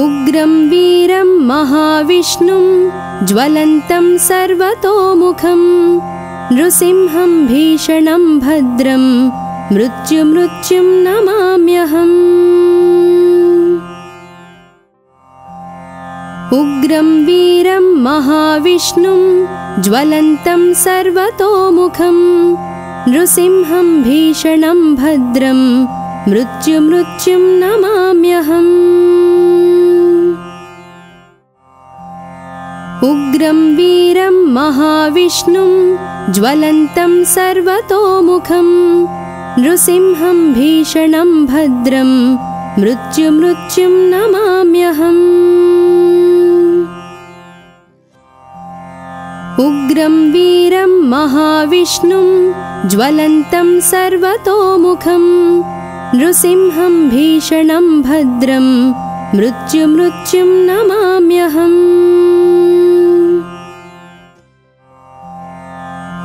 उग्रं वीरं महाविष्णुं ज्वलन्तं सर्वतोमुखं नृसिंहं भीषणं भद्रं मृत्युमृत्युं नमाम्यहम्। उग्रं वीरं महाविष्णुं ज्वलन्तं सर्वतोमुखं नृसिंहं भीषणं भद्रं मृत्युमृत्युं नमाम्यहम् उग्रं वीरं महाविष्णुं ज्वलन्तं सर्वतोमुखं नृसिंहं भीषणं भद्रं मृत्युमृत्युं नमाम्यहम्। उग्रं वीरं महाविष्णुं ज्वलन्तं सर्वतोमुखं नृसिंहं भीषणं भद्रं मृत्युमृत्युं नमाम्यहम्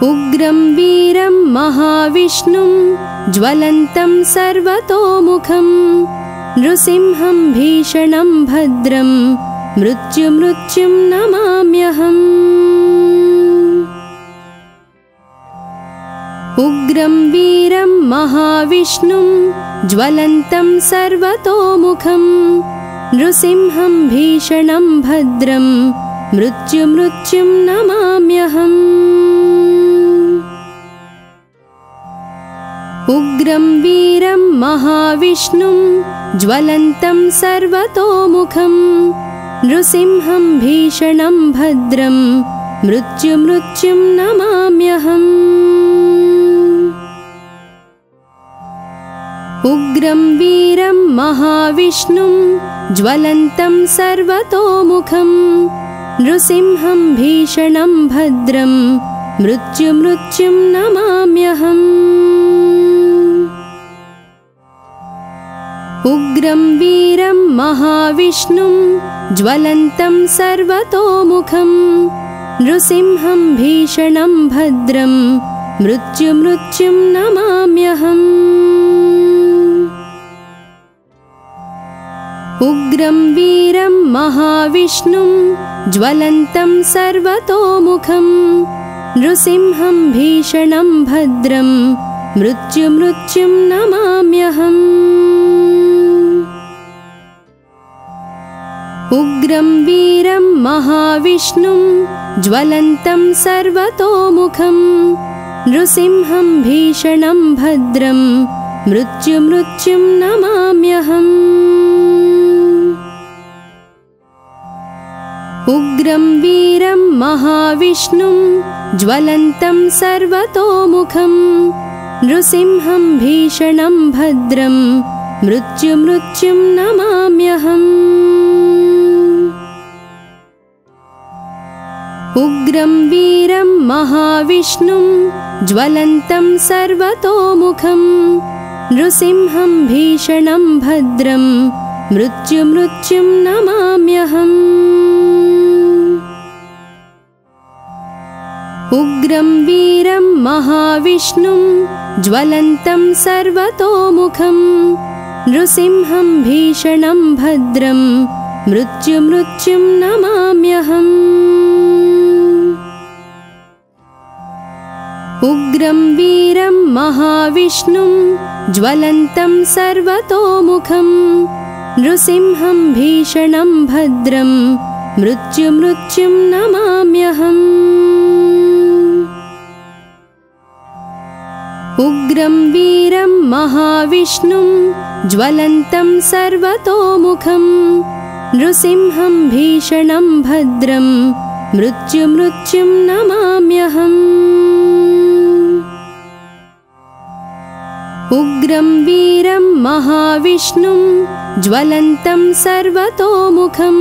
उग्रं वीरं महाविष्णुं ज्वलन्तं सर्वतोमुखं नृसिंहं भीषणं भद्रं मृत्युमृत्युं नमाम्यहम्। उग्रं वीरं महाविष्णुं ज्वलन्तं सर्वतोमुखं नृसिंहं भीषणं भद्रं मृत्युमृत्युं नमाम्यहम् उग्रं वीरं महाविष्णुं ज्वलन्तं सर्वतोमुखं नृसिंहं भीषणं भद्रं मृत्युमृत्युं नमाम्यहम्। उग्रं वीरं महाविष्णुं ज्वलन्तं सर्वतोमुखं नृसिंहं भीषणं भद्रं मृत्युमृत्युं नमाम्यहम् उग्रं वीरं महाविष्णुं ज्वलन्तं सर्वतोमुखं नृसिंहं भीषणं भद्रं मृत्युमृत्युं नमाम्यहम्। उग्रं वीरं महाविष्णुं ज्वलन्तं सर्वतोमुखं नृसिंहं भीषणं भद्रं मृत्युमृत्युं नमाम्यहम् उग्रं वीरं महाविष्णुं ज्वलन्तं सर्वतोमुखं नृसिंहं भीषणं भद्रं मृत्युमृत्युं नमाम्यहम्। उग्रं वीरं महाविष्णुं ज्वलन्तं सर्वतोमुखं नृसिंहं भीषणं भद्रं मृत्युमृत्युं नमाम्यहम् उग्रं वीरं महाविष्णुं ज्वलन्तं सर्वतोमुखं नृसिंहं भीषणं भद्रं मृत्युमृत्युं नमाम्यहम्। उग्रं वीरं महाविष्णुं ज्वलन्तं सर्वतोमुखं नृसिंहं भीषणं भद्रं मृत्युमृत्युं नमाम्यहम् उग्रं वीरं महाविष्णुं ज्वलन्तं सर्वतोमुखं नृसिंहं भीषणं भद्रं मृत्युमृत्युं नमाम्यहम्। उग्रं वीरं महाविष्णुं ज्वलन्तं सर्वतोमुखं नृसिंहं भीषणं भद्रं मृत्युमृत्युं नमाम्यहम् उग्रं वीरं महाविष्णुं ज्वलन्तं सर्वतोमुखं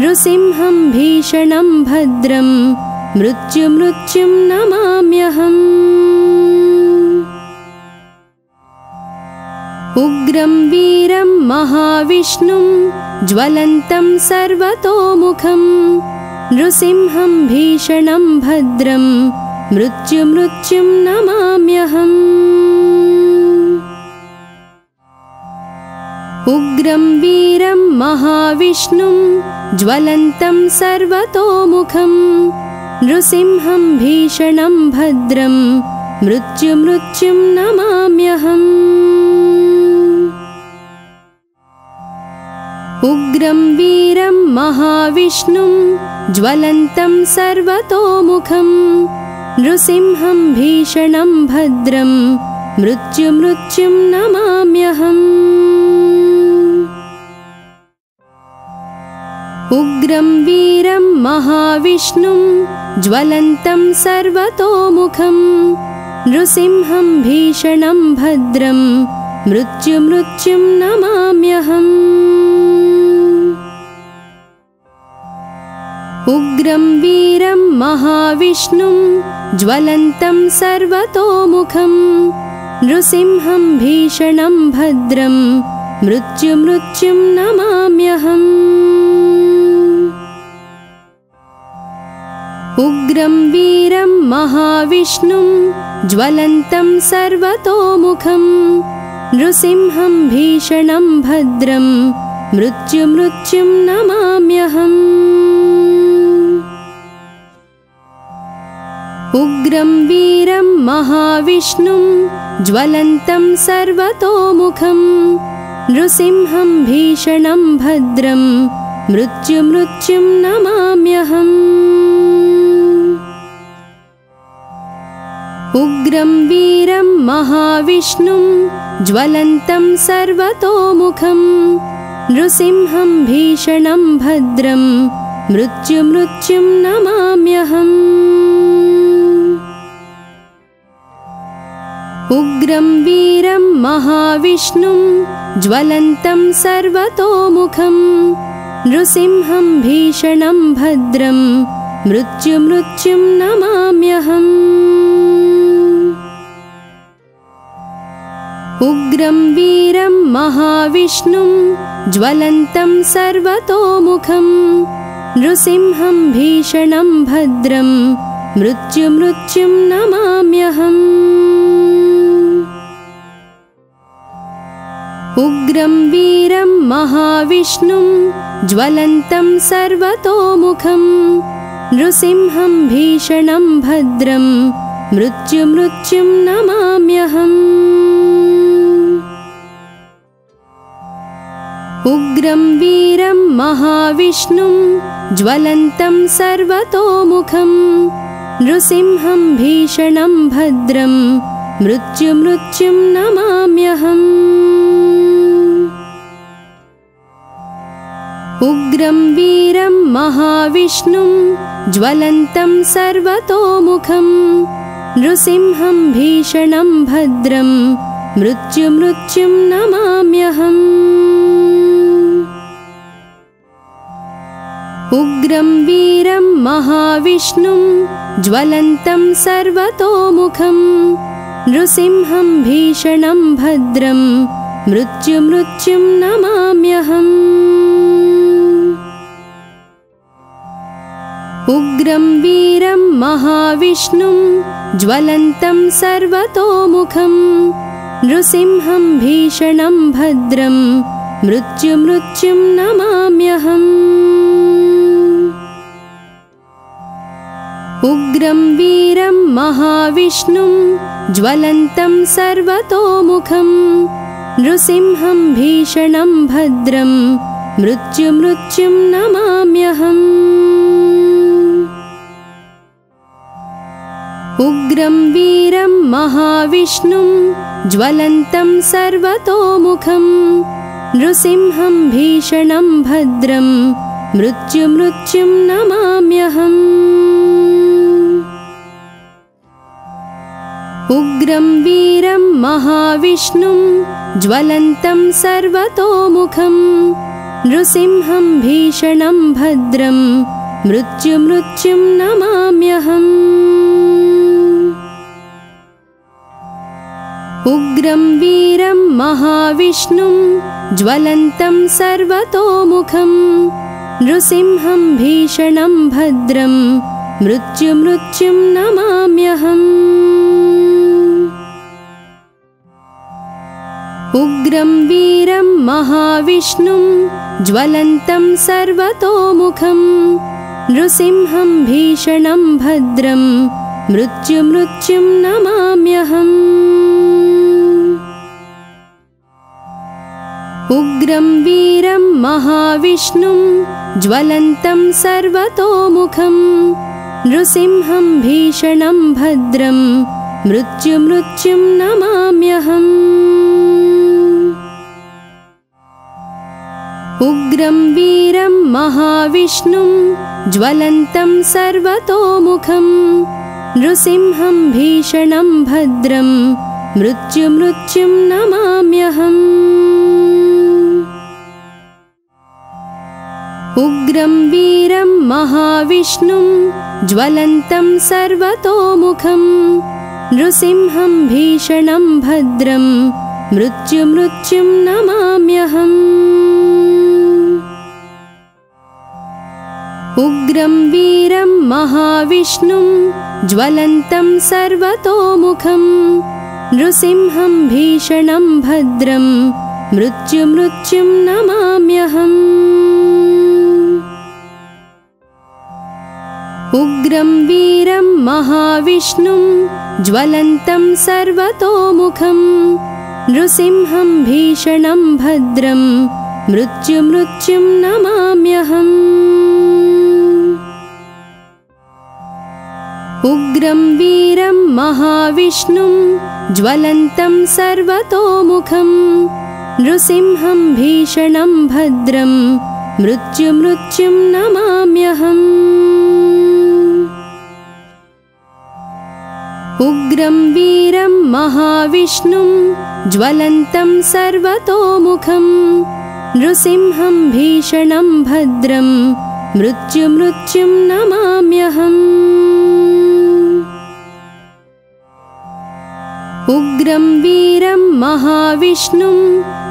नृसिंहं भीषणं भद्रं मृत्युमृत्युं नमाम्यहम्। उग्रं वीरं महाविष्णुं ज्वलन्तं सर्वतोमुखं नृसिंहं भीषणं भद्रं मृत्युमृत्युं नमाम्यहम् उग्रं वीरं महाविष्णुं ज्वलन्तं सर्वतोमुखं नृसिंहं भीषणं भद्रं मृत्युमृत्युं नमाम्यहम्। उग्रं वीरं महाविष्णुं ज्वलन्तं सर्वतोमुखं नृसिंहं भीषणं भद्रं मृत्युमृत्युं नमाम्यहम् उग्रं वीरं महाविष्णुं ज्वलन्तं सर्वतोमुखं नृसिंहं भीषणं भद्रं मृत्युमृत्युं नमाम्यहम्। उग्रं वीरं महाविष्णुं ज्वलन्तं सर्वतोमुखं नृसिंहं भीषणं भद्रं मृत्युमृत्युं नमाम्यहम् उग्रं वीरं महाविष्णुं ज्वलन्तं सर्वतोमुखं नृसिंहं भीषणं भद्रं मृत्युमृत्युं नमाम्यहम्। उग्रं वीरं महाविष्णुं ज्वलन्तं सर्वतोमुखं नृसिंहं भीषणं भद्रं मृत्युमृत्युं नमाम्यहम् उग्रं वीरं महाविष्णुं ज्वलन्तं सर्वतोमुखं नृसिंहं भीषणं भद्रं मृत्युमृत्युं नमाम्यहम्। उग्रं वीरं महाविष्णुं ज्वलन्तं सर्वतोमुखं नृसिंहं भीषणं भद्रं मृत्युमृत्युं नमाम्यहम् उग्रं वीरं महाविष्णुं ज्वलन्तं सर्वतोमुखं नृसिंहं भीषणं भद्रं मृत्युमृत्युं नमाम्यहम्। उग्रं वीरं महाविष्णुं ज्वलन्तं सर्वतोमुखं नृसिंहं भीषणं भद्रं मृत्युमृत्युं नमाम्यहम् उग्रं वीरं महाविष्णुं ज्वलन्तं सर्वतोमुखं नृसिंहं भीषणं भद्रं मृत्युमृत्युं नमाम्यहम्। उग्रं वीरं महाविष्णुं ज्वलन्तं सर्वतोमुखं नृसिंहं भीषणं भद्रं मृत्युमृत्युं नमाम्यहम् उग्रं वीरं महाविष्णुं ज्वलन्तं सर्वतोमुखं नृसिंहं भीषणं भद्रं मृत्युमृत्युं नमाम्यहम्। उग्रं वीरं महाविष्णुं ज्वलन्तं सर्वतोमुखं नृसिंहं भीषणं भद्रं मृत्युमृत्युं नमाम्यहम् उग्रं वीरं महाविष्णुं ज्वलन्तं सर्वतोमुखं नृसिंहं भीषणं भद्रं मृत्युमृत्युं नमाम्यहम्। उग्रं वीरं महाविष्णुं ज्वलन्तं सर्वतोमुखं नृसिंहं भीषणं भद्रं मृत्युमृत्युं नमाम्यहम् उग्रं वीरं महाविष्णुं ज्वलन्तं सर्वतोमुखं नृसिंहं भीषणं भद्रं मृत्युमृत्युं नमाम्यहम्। उग्रं वीरं महाविष्णुं ज्वलन्तं सर्वतोमुखं नृसिंहं भीषणं भद्रं मृत्युमृत्युं नमाम्यहम् उग्रं वीरं महाविष्णुं ज्वलन्तं सर्वतोमुखं नृसिंहं भीषणं भद्रं मृत्युमृत्युं नमाम्यहम्। उग्रं वीरं महाविष्णुं ज्वलन्तं सर्वतोमुखं नृसिंहं भीषणं भद्रं मृत्युमृत्युं नमाम्यहम् उग्रं वीरं महाविष्णुं ज्वलन्तं सर्वतोमुखं नृसिंहं भीषणं भद्रं मृत्युमृत्युं नमाम्यहम्। उग्रं वीरं महाविष्णुं ज्वलन्तं सर्वतोमुखं नृसिंहं भीषणं भद्रं मृत्युमृत्युं नमाम्यहम् उग्रं वीरं महाविष्णुं ज्वलन्तं सर्वतोमुखं नृसिंहं भीषणं भद्रं मृत्युमृत्युं नमाम्यहम्। उग्रं वीरं महाविष्णुं ज्वलन्तं सर्वतोमुखं नृसिंहं भीषणं भद्रं मृत्युमृत्युं नमाम्यहम् उग्रं वीरं महाविष्णुं ज्वलन्तं सर्वतोमुखं नृसिंहं भीषणं भद्रं मृत्युमृत्युं नमाम्यहम्। उग्रं वीरं महाविष्णुं ज्वलन्तं सर्वतोमुखं नृसिंहं भीषणं भद्रं मृत्युमृत्युं नमाम्यहम् उग्रं वीरं महाविष्णुं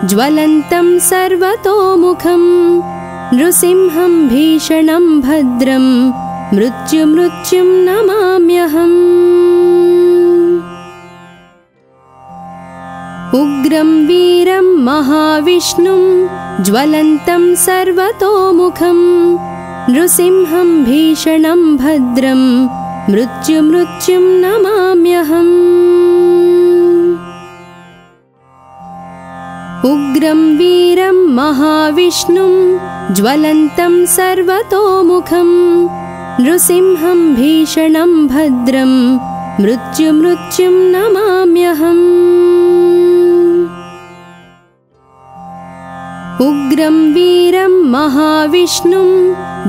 ज्वलन्तं सर्वतोमुखं नृसिंहं भीषणं भद्रं मृत्युमृत्युं नमाम्यहम्। उग्रं वीरं महाविष्णुं ज्वलन्तं सर्वतोमुखं नृसिंहं भीषणं भद्रं मृत्युमृत्युं नमाम्यहम् उग्रं वीरं महाविष्णुं ज्वलन्तं सर्वतोमुखं नृसिंहं भीषणं भद्रं मृत्युमृत्युं नमाम्यहम्। उग्रं वीरं महाविष्णुं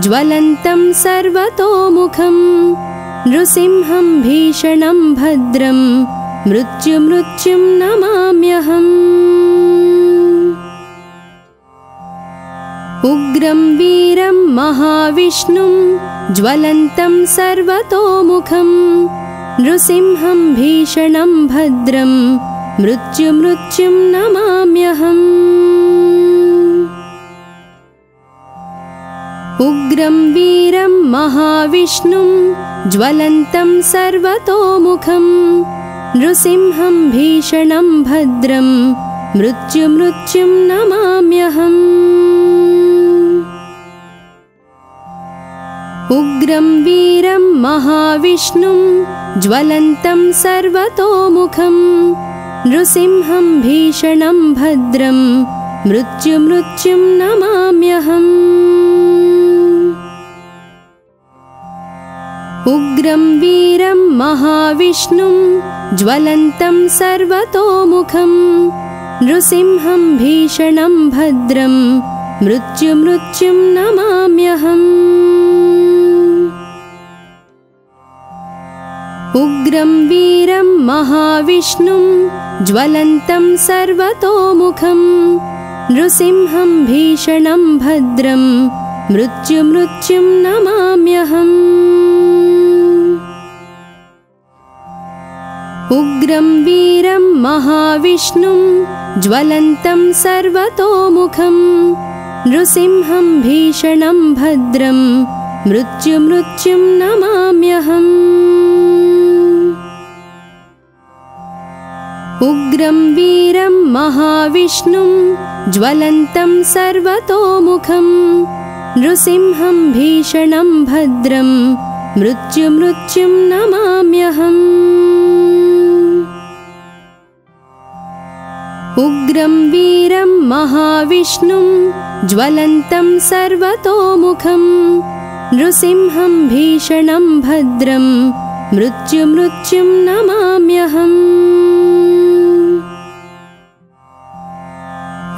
ज्वलन्तं सर्वतोमुखं नृसिंहं भीषणं भद्रं मृत्युमृत्युं नमाम्यहम् उग्रं वीरं महाविष्णुं ज्वलन्तं सर्वतोमुखं नृसिंहं भीषणं भद्रं मृत्युमृत्युं नमाम्यहम्। उग्रं वीरं महाविष्णुं ज्वलन्तं सर्वतोमुखं नृसिंहं भीषणं भद्रं मृत्युमृत्युं नमाम्यहम् उग्रं वीरं महाविष्णुं ज्वलन्तं सर्वतोमुखं नृसिंहं भीषणं भद्रं मृत्युमृत्युं नमाम्यहम्। उग्रं वीरं महाविष्णुं ज्वलन्तं सर्वतोमुखं नृसिंहं भीषणं भद्रं मृत्युमृत्युं नमाम्यहम् उग्रं वीरं महाविष्णुं ज्वलन्तं सर्वतोमुखं नृसिंहं भीषणं भद्रं मृत्युमृत्युं नमाम्यहम्। उग्रं वीरं महाविष्णुं ज्वलन्तं सर्वतोमुखं नृसिंहं भीषणं भद्रं मृत्युमृत्युं नमाम्यहम् उग्रं वीरं महाविष्णुं ज्वलन्तं सर्वतोमुखं नृसिंहं भीषणं भद्रं मृत्युमृत्युं नमाम्यहम्। उग्रं वीरं महाविष्णुं ज्वलन्तं सर्वतोमुखं नृसिंहं भीषणं भद्रं मृत्युमृत्युं नमाम्यहम्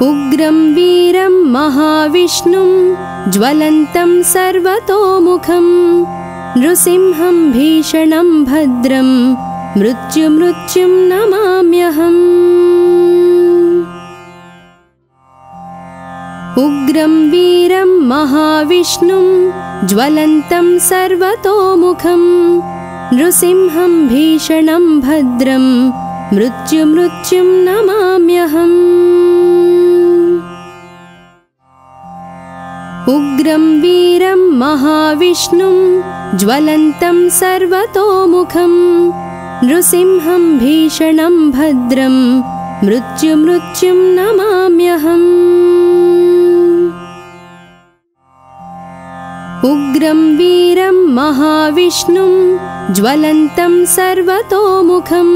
उग्रं वीरं महाविष्णुं ज्वलन्तं सर्वतोमुखं नृसिंहं भीषणं भद्रं मृत्युमृत्युं नमाम्यहम्। उग्रं वीरं महाविष्णुं ज्वलन्तं सर्वतोमुखं नृसिंहं भीषणं भद्रं मृत्युमृत्युं नमाम्यहम् उग्रं वीरं महाविष्णुं ज्वलन्तं सर्वतोमुखं नृसिंहं भीषणं भद्रं मृत्युमृत्युं नमाम्यहम्। उग्रं वीरं महाविष्णुं ज्वलन्तं सर्वतोमुखं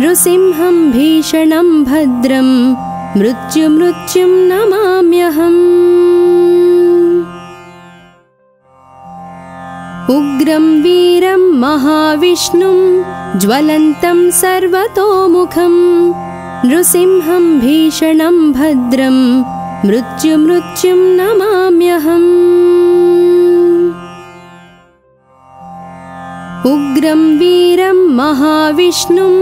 नृसिंहं भीषणं भद्रं मृत्युमृत्युं नमाम्यहम् उग्रं वीरं महाविष्णुं ज्वलन्तं सर्वतोमुखं नृसिंहं भीषणं भद्रं मृत्युमृत्युं नमाम्यहम्। उग्रं वीरं महाविष्णुं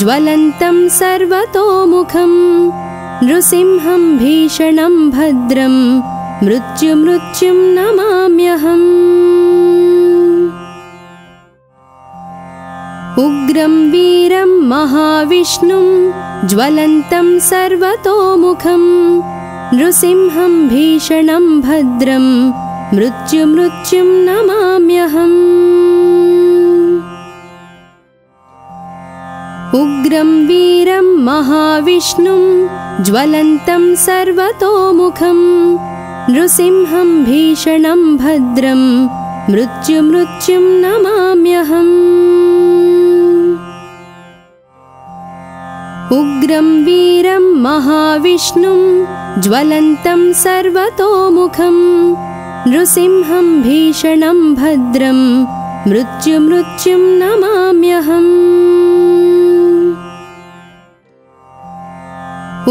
ज्वलन्तं सर्वतोमुखं नृसिंहं भीषणं भद्रं मृत्युमृत्युं नमाम्यहम् उग्रं वीरं महाविष्णुं ज्वलन्तं सर्वतोमुखं नृसिंहं भीषणं भद्रं मृत्युमृत्युं नमाम्यहम्। उग्रं वीरं महाविष्णुं ज्वलन्तं सर्वतोमुखं नृसिंहं भीषणं भद्रं मृत्युमृत्युं नमाम्यहम् उग्रं वीरं महाविष्णुं ज्वलन्तं सर्वतोमुखं नृसिंहं भीषणं भद्रं मृत्युमृत्युं नमाम्यहम्।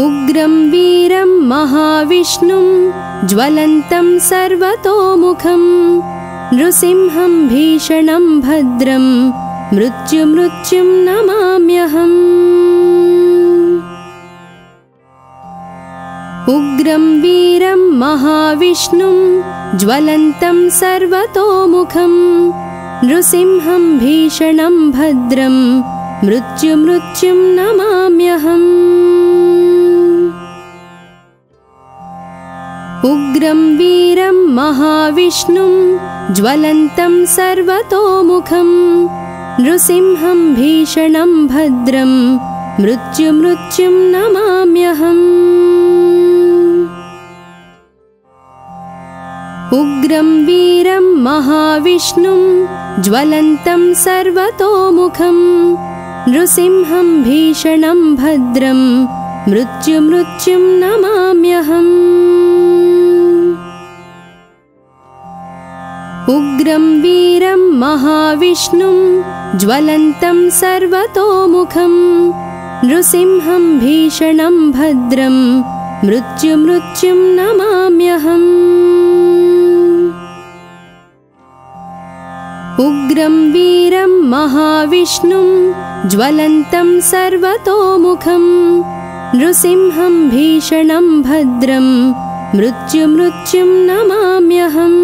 उग्रं वीरं महाविष्णुं ज्वलन्तं सर्वतोमुखं नृसिंहं भीषणं भद्रं मृत्युमृत्युं नमाम्यहम् उग्रं वीरं महाविष्णुं ज्वलन्तं सर्वतोमुखं नृसिंहं भीषणं भद्रं मृत्युमृत्युं नमाम्यहम्। उग्रं वीरं महाविष्णुं ज्वलन्तं सर्वतोमुखं नृसिंहं भीषणं भद्रं मृत्युमृत्युं नमाम्यहम् उग्रं वीरं महाविष्णुं ज्वलन्तं सर्वतोमुखं नृसिंहं भीषणं भद्रं मृत्युमृत्युं नमाम्यहम्। उग्रं वीरं महाविष्णुं ज्वलन्तं सर्वतोमुखं नृसिंहं भीषणं भद्रं मृत्युमृत्युं नमाम्यहम् उग्रं वीरं महाविष्णुं ज्वलन्तं सर्वतोमुखं नृसिंहं भीषणं भद्रं मृत्युमृत्युं नमाम्यहम्।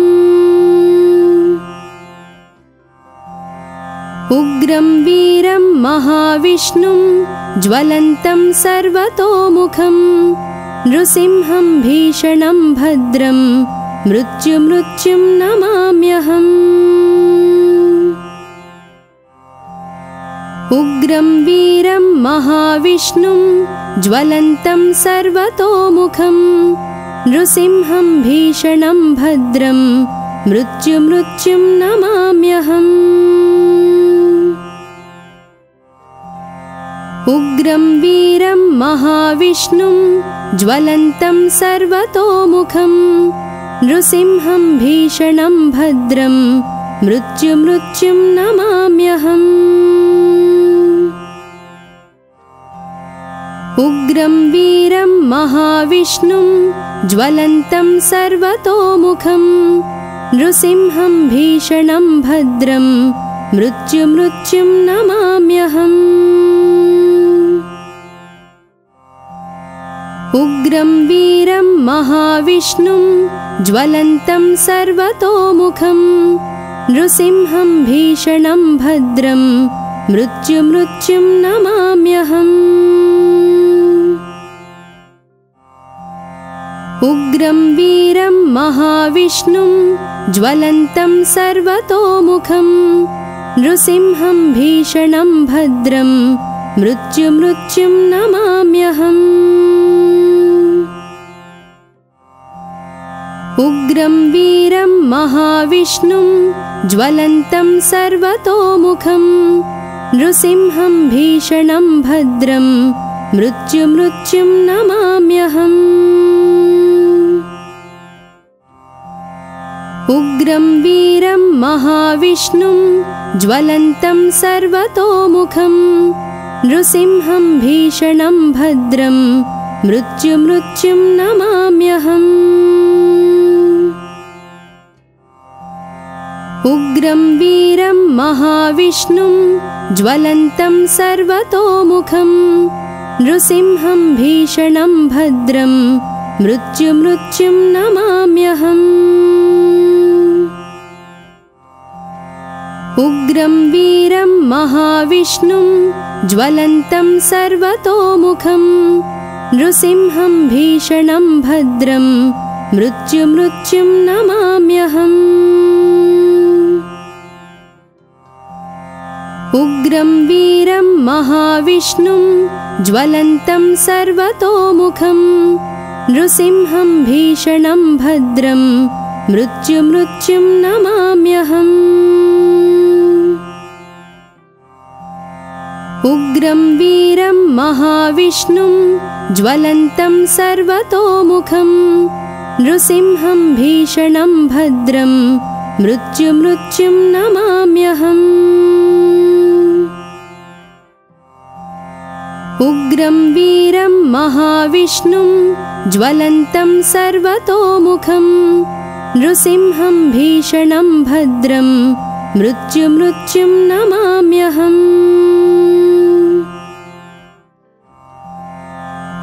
उग्रं वीरं महाविष्णुं ज्वलन्तं सर्वतोमुखं नृसिंहं भीषणं भद्रं मृत्युमृत्युं नमाम्यहम् उग्रं वीरं महाविष्णुं ज्वलन्तं सर्वतोमुखं नृसिंहं भीषणं भद्रं मृत्युमृत्युं नमाम्यहम्। उग्रं वीरं महाविष्णुं ज्वलन्तं सर्वतोमुखं नृसिंहं भीषणं भद्रं मृत्युमृत्युं नमाम्यहम् उग्रं वीरं महाविष्णुं ज्वलन्तं सर्वतोमुखं नृसिंहं भीषणं भद्रं मृत्युमृत्युं नमाम्यहम्। उग्रं वीरं महाविष्णुं ज्वलन्तं सर्वतोमुखं नृसिंहं भीषणं भद्रं मृत्युमृत्युं नमाम्यहम् उग्रं वीरं महाविष्णुं ज्वलन्तं सर्वतोमुखं नृसिंहं भीषणं भद्रं मृत्युमृत्युं नमाम्यहम्। उग्रं वीरं महाविष्णुं ज्वलन्तं सर्वतोमुखं नृसिंहं भीषणं भद्रं मृत्युमृत्युं नमाम्यहम् उग्रं वीरं महाविष्णुं ज्वलन्तं सर्वतोमुखं नृसिंहं भीषणं भद्रं मृत्युमृत्युं नमाम्यहम्। उग्रं वीरं महाविष्णुं ज्वलन्तं सर्वतोमुखं नृसिंहं भीषणं भद्रं मृत्युमृत्युं नमाम्यहम् उग्रं वीरं महाविष्णुं ज्वलन्तं सर्वतोमुखं नृसिंहं भीषणं भद्रं मृत्युमृत्युं नमाम्यहम्। उग्रं वीरं महाविष्णुं ज्वलन्तं सर्वतोमुखं नृसिंहं भीषणं भद्रं मृत्युमृत्युं नमाम्यहम् उग्रं वीरं महाविष्णुं ज्वलन्तं सर्वतोमुखं नृसिंहं भीषणं भद्रं मृत्युमृत्युं नमाम्यहम्। उग्रं वीरं महाविष्णुं ज्वलन्तं सर्वतोमुखं नृसिंहं भीषणं भद्रं मृत्युमृत्युं नमाम्यहम्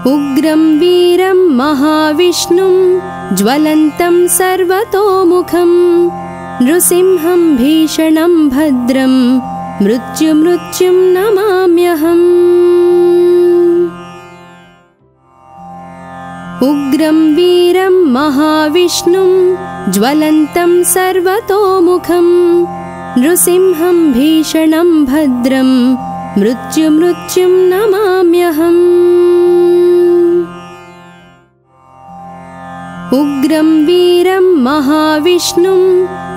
उग्रं वीरं महाविष्णुं ज्वलन्तं सर्वतोमुखं नृसिंहं भीषणं भद्रं मृत्युमृत्युं नमाम्यहम्। उग्रं वीरं महाविष्णुं ज्वलन्तं सर्वतोमुखं नृसिंहं भीषणं भद्रं मृत्युमृत्युं नमाम्यहम् उग्रं वीरं महाविष्णुं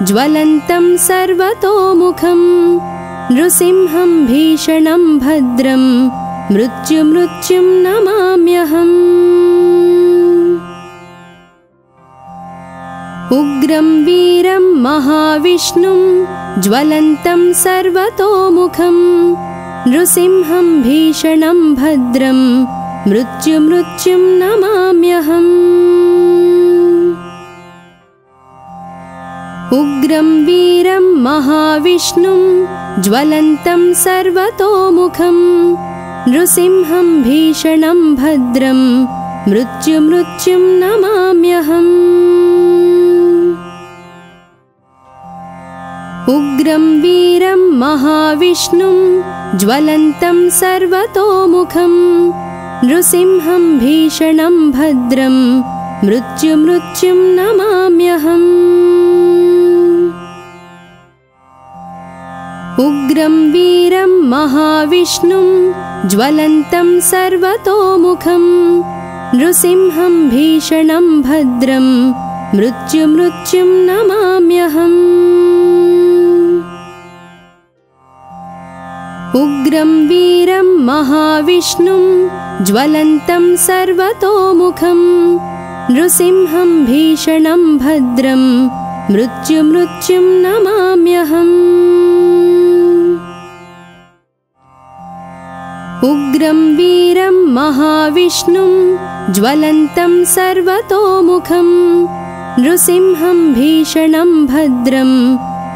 ज्वलन्तं सर्वतोमुखं नृसिंहं भीषणं भद्रं मृत्युमृत्युं नमाम्यहम्। उग्रं वीरं महाविष्णुं ज्वलन्तं सर्वतोमुखं नृसिंहं भीषणं भद्रं मृत्युमृत्युं नमाम्यहम् उग्रं वीरं महाविष्णुं ज्वलन्तं सर्वतोमुखं नृसिंहं भीषणं भद्रं मृत्युमृत्युं नमाम्यहम्। उग्रं वीरं महाविष्णुं ज्वलन्तं सर्वतोमुखं नृसिंहं भीषणं भद्रं मृत्युमृत्युं नमाम्यहम् उग्रं वीरं महाविष्णुं ज्वलन्तं सर्वतोमुखं नृसिंहं भीषणं भद्रं मृत्युमृत्युं नमाम्यहम्। उग्रं वीरं महाविष्णुं ज्वलन्तं सर्वतोमुखं नृसिंहं भीषणं भद्रं मृत्युमृत्युं नमाम्यहम् उग्रं वीरं महाविष्णुं ज्वलन्तं सर्वतोमुखं नृसिंहं भीषणं भद्रं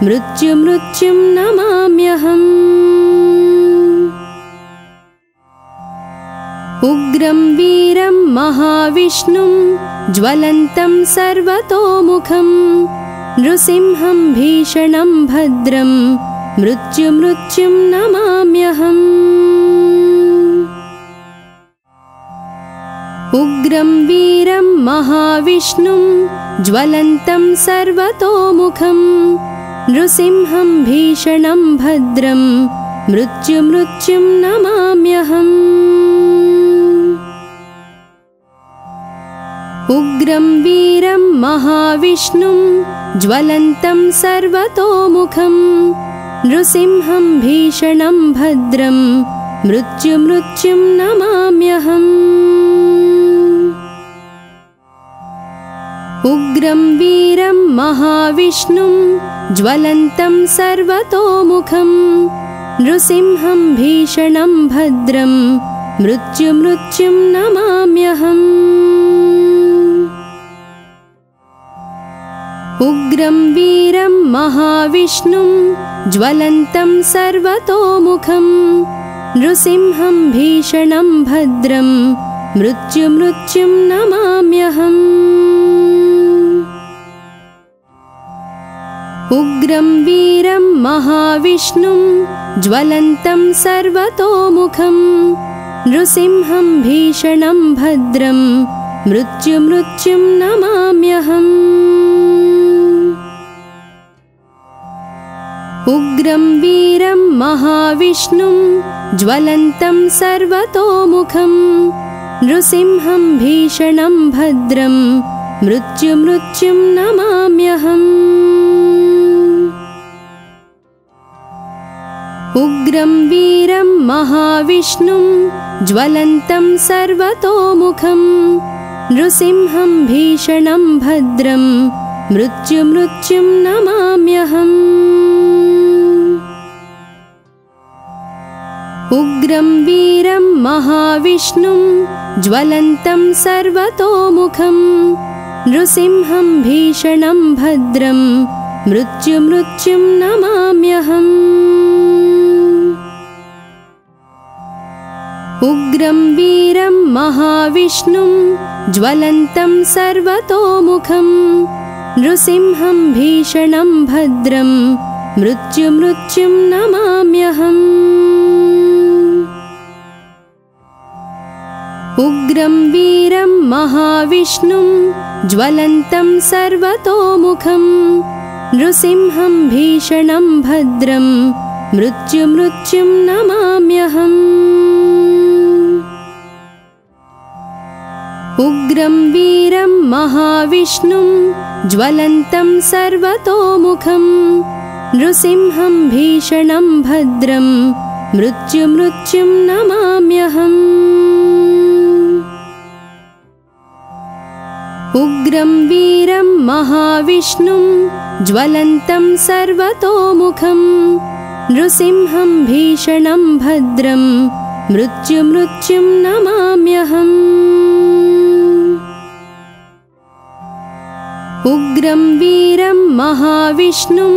मृत्युमृत्युं नमाम्यहम्। उग्रं वीरं महाविष्णुं ज्वलन्तं सर्वतोमुखं नृसिंहं भीषणं भद्रं मृत्युमृत्युं नमाम्यहम् उग्रं वीरं महाविष्णुं ज्वलन्तं सर्वतोमुखं नृसिंहं भीषणं भद्रं मृत्युमृत्युं नमाम्यहम्। उग्रं वीरं महाविष्णुं ज्वलन्तं सर्वतोमुखं नृसिंहं भीषणं भद्रं मृत्युमृत्युं नमाम्यहम् उग्रं वीरं महाविष्णुं ज्वलन्तं सर्वतोमुखं नृसिंहं भीषणं भद्रं मृत्युमृत्युं नमाम्यहम्। उग्रं वीरं महाविष्णुं ज्वलन्तं सर्वतोमुखं नृसिंहं भीषणं भद्रं मृत्युमृत्युं नमाम्यहम् उग्रं वीरं महाविष्णुं ज्वलन्तं सर्वतोमुखं नृसिंहं भीषणं भद्रं मृत्युमृत्युं नमाम्यहम्। उग्रं वीरं महाविष्णुं ज्वलन्तं सर्वतोमुखं नृसिंहं भीषणं भद्रं मृत्युमृत्युं नमाम्यहम् उग्रं वीरं महाविष्णुं ज्वलन्तं सर्वतोमुखं नृसिंहं भीषणं भद्रं मृत्युमृत्युं नमाम्यहम्। उग्रं वीरं महाविष्णुं ज्वलन्तं सर्वतोमुखं नृसिंहं भीषणं भद्रं मृत्युमृत्युं नमाम्यहम् उग्रं वीरं महाविष्णुं ज्वलन्तं सर्वतोमुखं नृसिंहं भीषणं भद्रं मृत्युमृत्युं नमाम्यहम्। उग्रं वीरं महाविष्णुं ज्वलन्तं सर्वतोमुखं नृसिंहं भीषणं भद्रं मृत्युमृत्युं नमाम्यहम् उग्रं वीरं महाविष्णुं ज्वलन्तं सर्वतोमुखं नृसिंहं भीषणं भद्रं मृत्युमृत्युं नमाम्यहम्। उग्रं वीरं महाविष्णुं ज्वलन्तं सर्वतोमुखं नृसिंहं भीषणं भद्रं मृत्युमृत्युं नमाम्यहम् उग्रं वीरं महाविष्णुं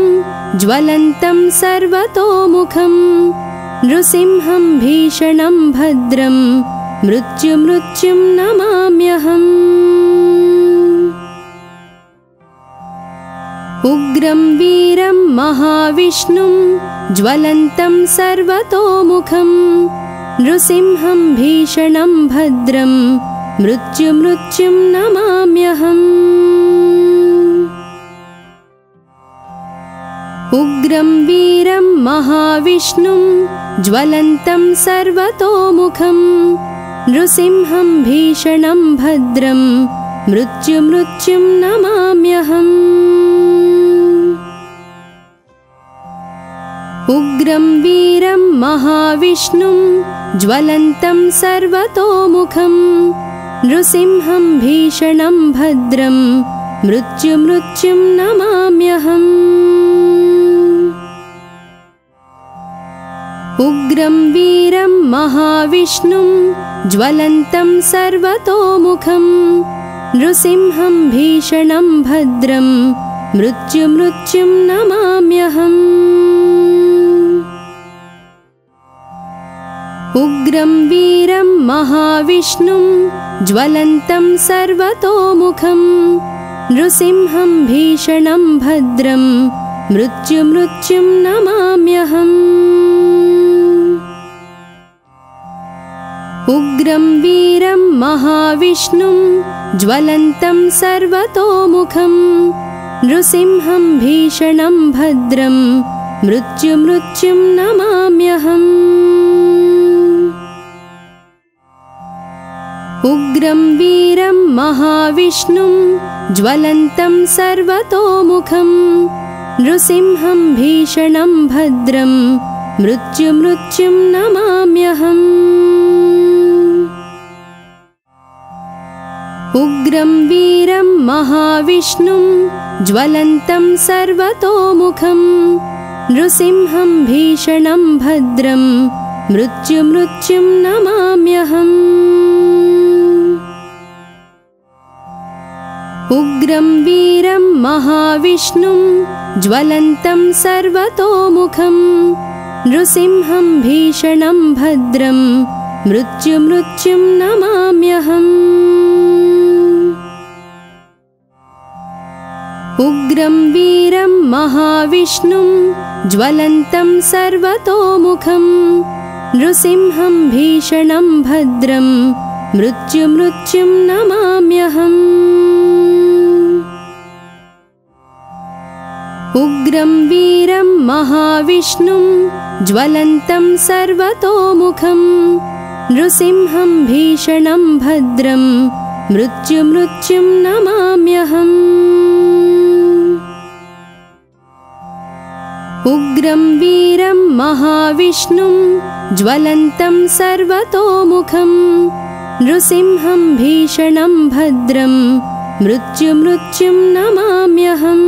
ज्वलन्तं सर्वतोमुखं नृसिंहं भीषणं भद्रं मृत्युमृत्युं नमाम्यहम्। उग्रं वीरं महाविष्णुं ज्वलन्तं सर्वतोमुखं नृसिंहं भीषणं भद्रं मृत्युमृत्युं नमाम्यहम् उग्रं वीरं महाविष्णुं ज्वलन्तं सर्वतोमुखं नृसिंहं भीषणं भद्रं मृत्युमृत्युं नमाम्यहम्। उग्रं वीरं महाविष्णुं ज्वलन्तं सर्वतोमुखं नृसिंहं भीषणं भद्रं मृत्युमृत्युं नमाम्यहम् उग्रं वीरं महाविष्णुं ज्वलन्तं सर्वतोमुखं नृसिंहं भीषणं भद्रं मृत्युमृत्युं नमाम्यहम्। उग्रं वीरं महाविष्णुं ज्वलन्तं सर्वतोमुखं नृसिंहं भीषणं भद्रं मृत्युमृत्युं नमाम्यहम् उग्रं वीरं महाविष्णुं ज्वलन्तं सर्वतोमुखं नृसिंहं भीषणं भद्रं मृत्युमृत्युं नमाम्यहम्। उग्रं वीरं महाविष्णुं ज्वलन्तं सर्वतोमुखं नृसिंहं भीषणं भद्रं मृत्युमृत्युं नमाम्यहम् उग्रं वीरं महाविष्णुं ज्वलन्तं सर्वतोमुखं नृसिंहं भीषणं भद्रं मृत्युमृत्युं नमाम्यहम्। उग्रं वीरं महाविष्णुं ज्वलन्तं सर्वतोमुखं नृसिंहं भीषणं भद्रं मृत्युमृत्युं नमाम्यहम् उग्रं वीरं महाविष्णुं ज्वलन्तं सर्वतोमुखं नृसिंहं भीषणं भद्रं मृत्युमृत्युं नमाम्यहम्। उग्रं वीरं महाविष्णुं ज्वलन्तं सर्वतोमुखं नृसिंहं भीषणं भद्रं मृत्युमृत्युं नमाम्यहम् उग्रं वीरं महाविष्णुं ज्वलन्तं सर्वतोमुखं नृसिंहं भीषणं भद्रं मृत्युमृत्युं नमाम्यहम्।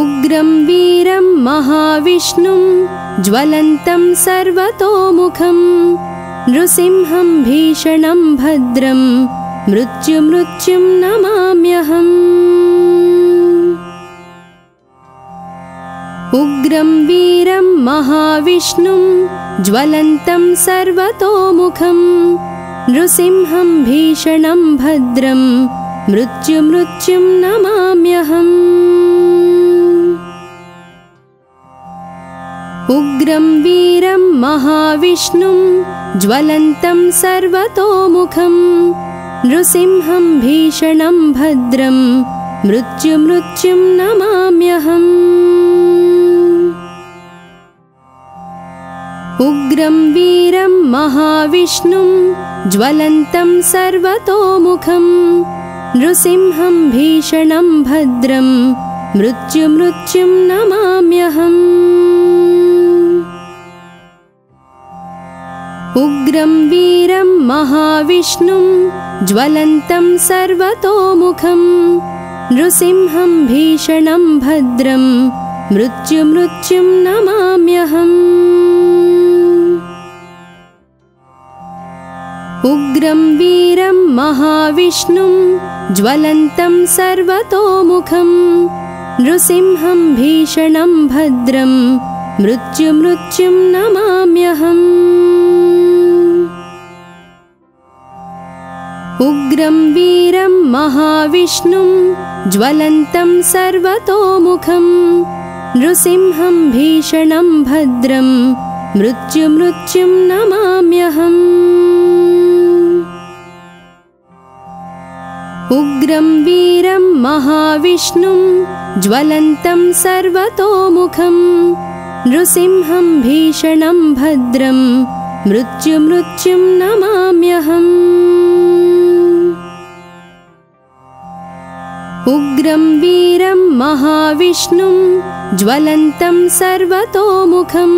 उग्रं वीरं महाविष्णुं ज्वलन्तं सर्वतोमुखं नृसिंहं भीषणं भद्रं मृत्युमृत्युं नमाम्यहम् उग्रं वीरं महाविष्णुं ज्वलन्तं सर्वतोमुखं नृसिंहं भीषणं भद्रं मृत्युमृत्युं नमाम्यहम्। उग्रं वीरं महाविष्णुं ज्वलन्तं सर्वतोमुखं नृसिंहं भीषणं भद्रं मृत्युमृत्युं नमाम्यहम् उग्रं वीरं महाविष्णुं ज्वलन्तं सर्वतोमुखं नृसिंहं भीषणं भद्रं मृत्युमृत्युं नमाम्यहम्। उग्रं वीरं महाविष्णुं ज्वलन्तं सर्वतोमुखं नृसिंहं भीषणं भद्रं मृत्युमृत्युं नमाम्यहम् उग्रं वीरं महाविष्णुं ज्वलन्तं सर्वतोमुखं नृसिंहं भीषणं भद्रं मृत्युमृत्युं नमाम्यहम्। उग्रं वीरं महाविष्णुं ज्वलन्तं सर्वतोमुखं नृसिंहं भीषणं भद्रं मृत्युमृत्युं नमाम्यहम् उग्रं वीरं महाविष्णुं ज्वलन्तं सर्वतोमुखं नृसिंहं भीषणं भद्रं मृत्युमृत्युं नमाम्यहम्। उग्रं वीरं महाविष्णुं ज्वलन्तं सर्वतोमुखं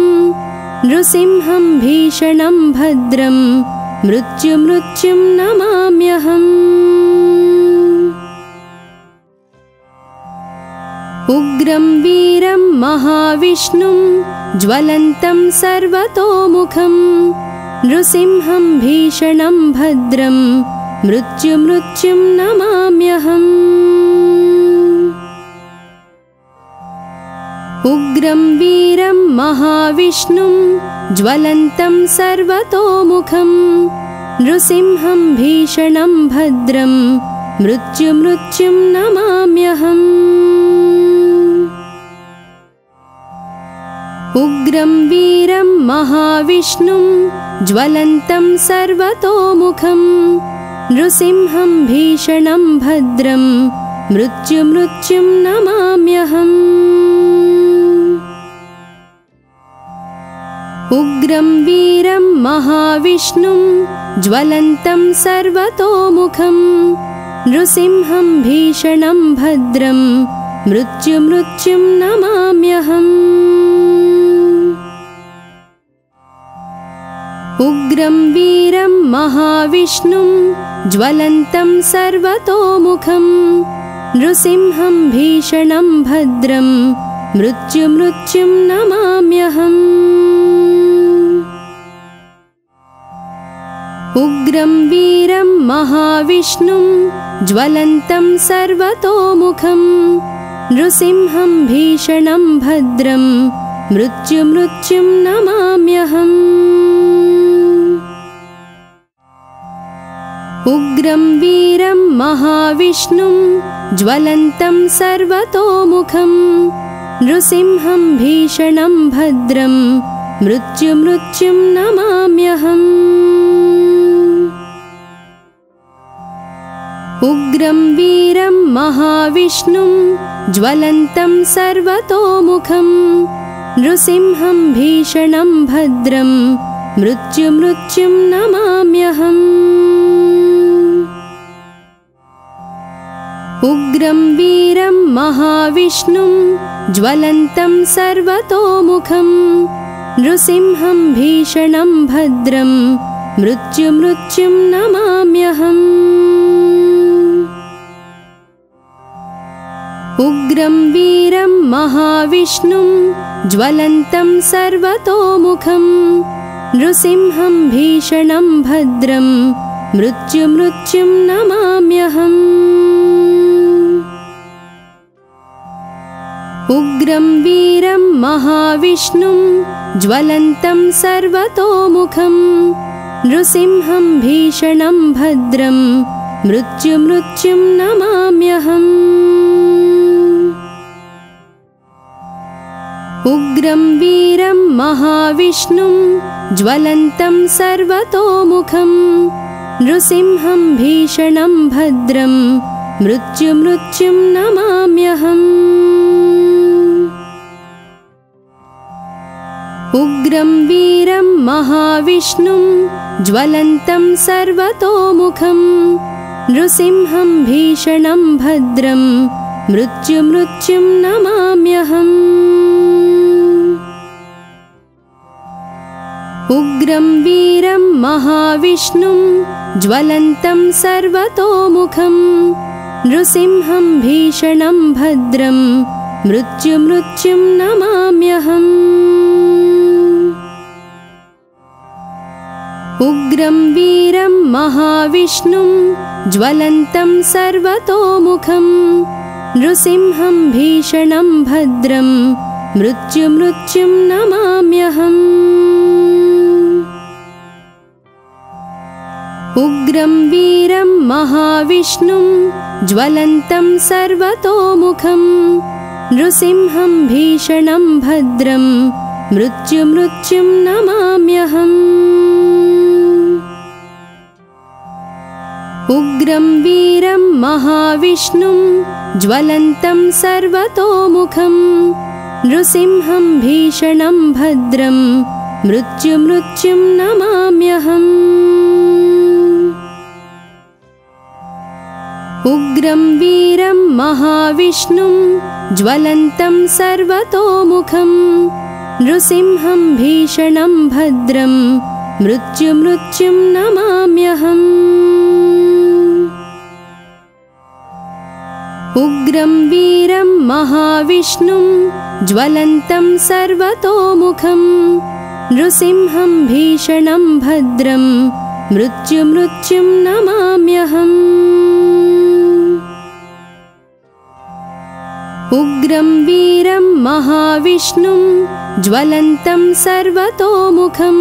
नृसिंहं भीषणं भद्रं मृत्युमृत्युं नमाम्यहम् उग्रं वीरं महाविष्णुं ज्वलन्तं सर्वतोमुखं नृसिंहं भीषणं भद्रं मृत्युमृत्युं नमाम्यहम्। उग्रं वीरं महाविष्णुं ज्वलन्तं सर्वतोमुखं नृसिंहं भीषणं भद्रं मृत्युमृत्युं नमाम्यहम् उग्रं वीरं महाविष्णुं ज्वलन्तं सर्वतोमुखं नृसिंहं भीषणं भद्रं मृत्युमृत्युं नमाम्यहम्। उग्रं वीरं महाविष्णुं ज्वलन्तं सर्वतोमुखं नृसिंहं भीषणं भद्रं मृत्युमृत्युं नमाम्यहम् उग्रं वीरं महाविष्णुं ज्वलन्तं सर्वतोमुखं नृसिंहं भीषणं भद्रं मृत्युमृत्युं नमाम्यहम्। उग्रं वीरं महाविष्णुं ज्वलन्तं सर्वतोमुखं नृसिंहं भीषणं भद्रं मृत्युमृत्युं नमाम्यहम् उग्रं वीरं महाविष्णुं ज्वलन्तं सर्वतोमुखं नृसिंहं भीषणं भद्रं मृत्युमृत्युं नमाम्यहम्। उग्रं वीरं महाविष्णुं ज्वलन्तं सर्वतोमुखं नृसिंहं भीषणं भद्रं मृत्युमृत्युं नमाम्यहम् उग्रं वीरं महाविष्णुं ज्वलन्तं सर्वतोमुखं नृसिंहं भीषणं भद्रं मृत्युमृत्युं नमाम्यहम्। उग्रं वीरं महाविष्णुं ज्वलन्तं सर्वतोमुखं नृसिंहं भीषणं भद्रं मृत्युमृत्युं नमाम्यहम् उग्रं वीरं महाविष्णुं ज्वलन्तं सर्वतोमुखं नृसिंहं भीषणं भद्रं मृत्युमृत्युं नमाम्यहम्। उग्रं वीरं महाविष्णुं ज्वलन्तं सर्वतोमुखं नृसिंहं भीषणं भद्रं मृत्युमृत्युं नमाम्यहम् उग्रं वीरं महाविष्णुं ज्वलन्तं सर्वतोमुखं नृसिंहं भीषणं भद्रं मृत्युमृत्युं नमाम्यहम्। उग्रं वीरं महाविष्णुं ज्वलन्तं सर्वतोमुखं नृसिंहं भीषणं भद्रं मृत्युमृत्युं नमाम्यहम् उग्रं वीरं महाविष्णुं ज्वलन्तं सर्वतोमुखं नृसिंहं भीषणं भद्रं मृत्युमृत्युं नमाम्यहम्। उग्रं वीरं महाविष्णुं ज्वलन्तं सर्वतोमुखं नृसिंहं भीषणं भद्रं मृत्युमृत्युं नमाम्यहम् उग्रं वीरं महाविष्णुं ज्वलन्तं सर्वतोमुखं नृसिंहं भीषणं भद्रं मृत्युमृत्युं नमाम्यहम्। उग्रं वीरं महाविष्णुं ज्वलन्तं सर्वतोमुखं नृसिंहं भीषणं भद्रं मृत्युमृत्युं नमाम्यहम् उग्रं वीरं महाविष्णुं ज्वलन्तं सर्वतोमुखं नृसिंहं भीषणं भद्रं मृत्युमृत्युं नमाम्यहम्। उग्रं वीरं महाविष्णुं ज्वलन्तं सर्वतोमुखं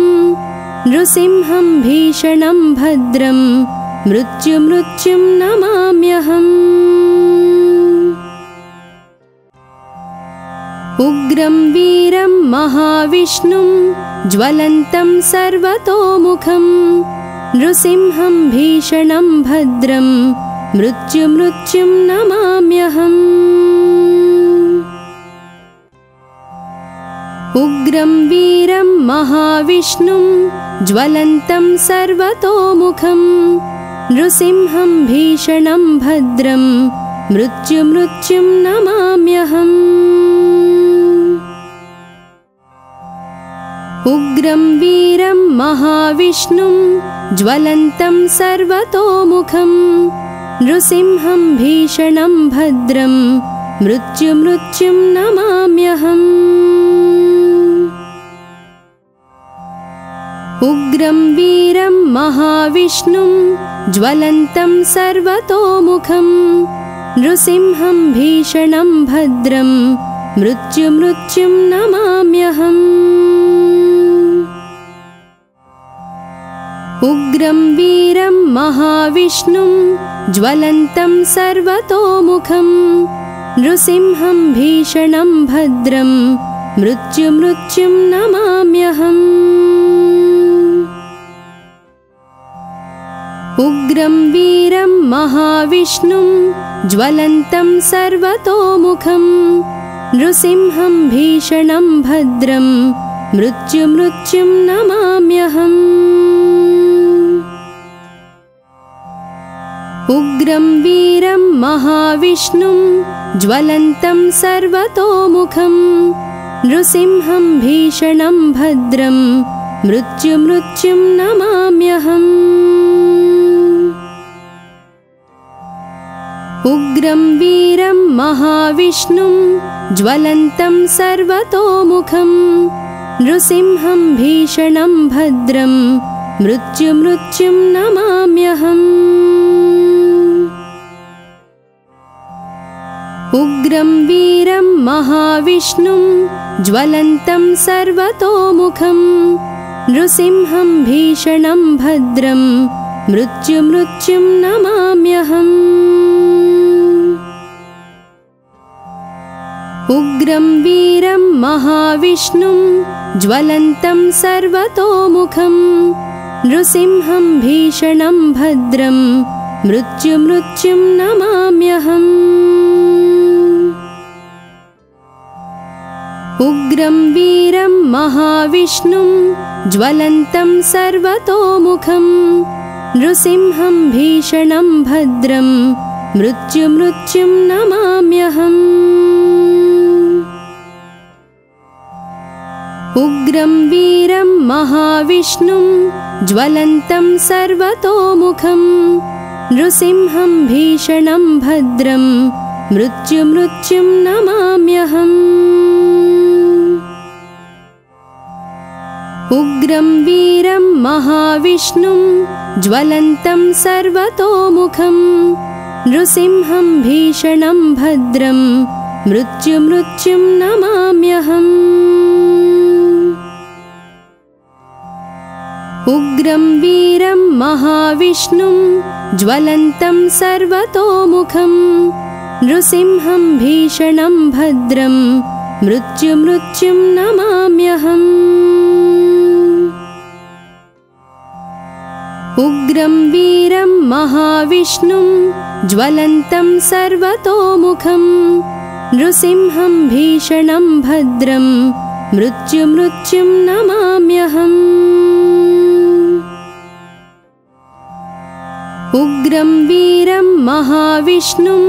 नृसिंहं भीषणं भद्रं मृत्युमृत्युं नमाम्यहम् उग्रं वीरं महाविष्णुं ज्वलन्तं सर्वतोमुखं नृसिंहं भीषणं भद्रं मृत्युमृत्युं नमाम्यहम्। उग्रं वीरं महाविष्णुं ज्वलन्तं सर्वतोमुखं नृसिंहं भीषणं भद्रं मृत्युमृत्युं नमाम्यहम् उग्रं वीरं महाविष्णुं ज्वलन्तं सर्वतोमुखं नृसिंहं भीषणं भद्रं मृत्युमृत्युं नमाम्यहम्। उग्रं वीरं महाविष्णुं ज्वलन्तं सर्वतोमुखं नृसिंहं भीषणं भद्रं मृत्युमृत्युं नमाम्यहम् उग्रं वीरं महाविष्णुं ज्वलन्तं सर्वतोमुखं नृसिंहं भीषणं भद्रं मृत्युमृत्युं नमाम्यहम्। उग्रं वीरं महाविष्णुं ज्वलन्तं सर्वतोमुखं नृसिंहं भीषणं भद्रं मृत्युमृत्युं नमाम्यहम् उग्रं वीरं महाविष्णुं ज्वलन्तं सर्वतोमुखं नृसिंहं भीषणं भद्रं मृत्युमृत्युं नमाम्यहम्। उग्रं वीरं महाविष्णुं ज्वलन्तं सर्वतोमुखं नृसिंहं भीषणं भद्रं मृत्युमृत्युं नमाम्यहम् उग्रं वीरं महाविष्णुं ज्वलन्तं सर्वतोमुखं नृसिंहं भीषणं भद्रं मृत्युमृत्युं नमाम्यहम्। उग्रं वीरं महाविष्णुं ज्वलन्तं सर्वतोमुखं नृसिंहं भीषणं भद्रं मृत्युमृत्युं नमाम्यहम् उग्रं वीरं महाविष्णुं ज्वलन्तं सर्वतोमुखं नृसिंहं भीषणं भद्रं मृत्युमृत्युं नमाम्यहम्। उग्रं वीरं महाविष्णुं ज्वलन्तं सर्वतोमुखं नृसिंहं भीषणं भद्रं मृत्युमृत्युं नमाम्यहम् उग्रं वीरं महाविष्णुं ज्वलन्तं सर्वतोमुखं नृसिंहं भीषणं भद्रं मृत्युमृत्युं नमाम्यहम्। उग्रं वीरं महाविष्णुं ज्वलन्तं सर्वतोमुखं नृसिंहं भीषणं भद्रं मृत्युमृत्युं नमाम्यहम् उग्रं वीरं महाविष्णुं ज्वलन्तं सर्वतोमुखं नृसिंहं भीषणं भद्रं मृत्युमृत्युं नमाम्यहम्। उग्रं वीरं महाविष्णुं